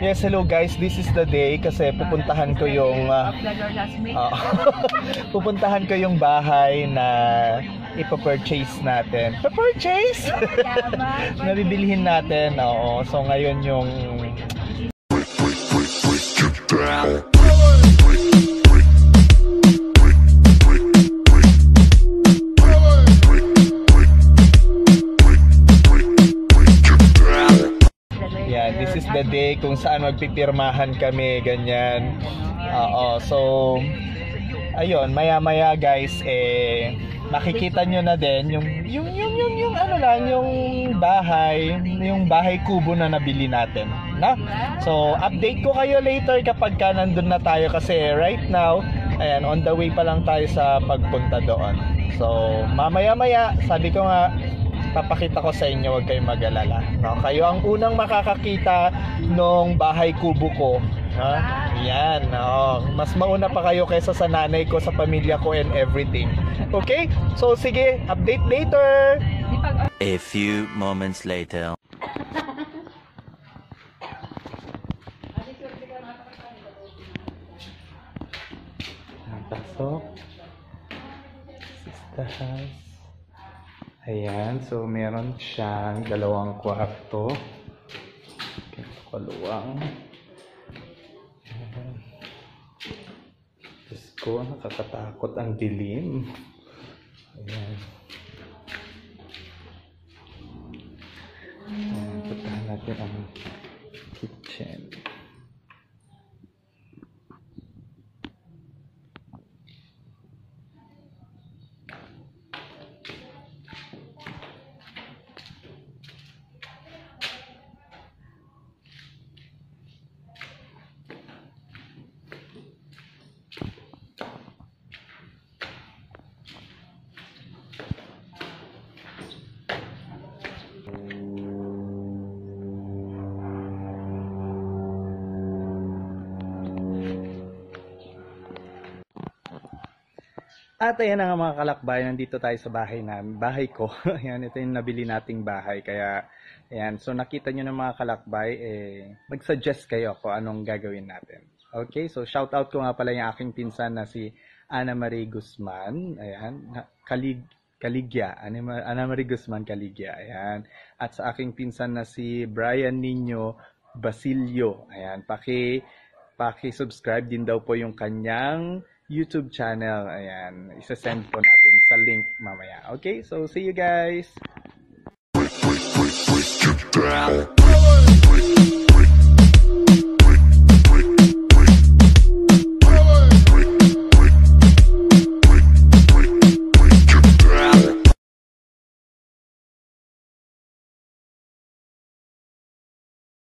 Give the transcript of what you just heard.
Yes, hello guys. This is the day kasi pupuntahan ko yung uh, uh, pupuntahan ko yung bahay na ipa-purchase natin. Pa-purchase? na bibilhin natin. Oo. So ngayon yung the day kung saan magpipirmahan kami, ganyan. Oo, so ayun, maya-maya guys eh makikita nyo na din yung yung yung yung, yung ano lang, yung bahay, yung bahay kubo na nabili natin, na? So, update ko kayo later kapag ka nandun na tayo kasi right now, ayan, on the way pa lang tayo sa pagpunta doon. So, mamaya-maya, sabi ko nga, papakita ko sa inyo, huwag kayong mag-alala. No? Kayo ang unang makakakita nung bahay kubo ko. Ha? Yan. No? Mas mauna pa kayo kaysa sa nanay ko, sa pamilya ko, and everything. Okay? So, sige. Update later! A few moments later. Pasok. The house. Ayan, so meron siyang dalawang kwarto. Kaluwang. Diyos ko, nakakatakot ang dilim. Ayan. Ayan, puntahan natin ang kitchen. At ayan na nga mga kalakbay, nandito tayo sa bahay namin, bahay ko. ayan, ito yung nabili nating bahay. Kaya, ayan, so nakita nyo ng mga kalakbay, eh, mag-suggest kayo kung anong gagawin natin. Okay, so shout out ko nga pala yung aking pinsan na si Ana Marie Guzman. Ayan, Kalig, Kaligya, Ana Marie Guzman Kaligya. Ayan. At sa aking pinsan na si Brian Nino Basilio. Ayan, paki paki-subscribe din daw po yung kanyang YouTube channel. Ayan, isa-send po natin sa link mamaya. Okay, so see you guys!